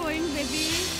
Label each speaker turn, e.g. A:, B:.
A: going, baby?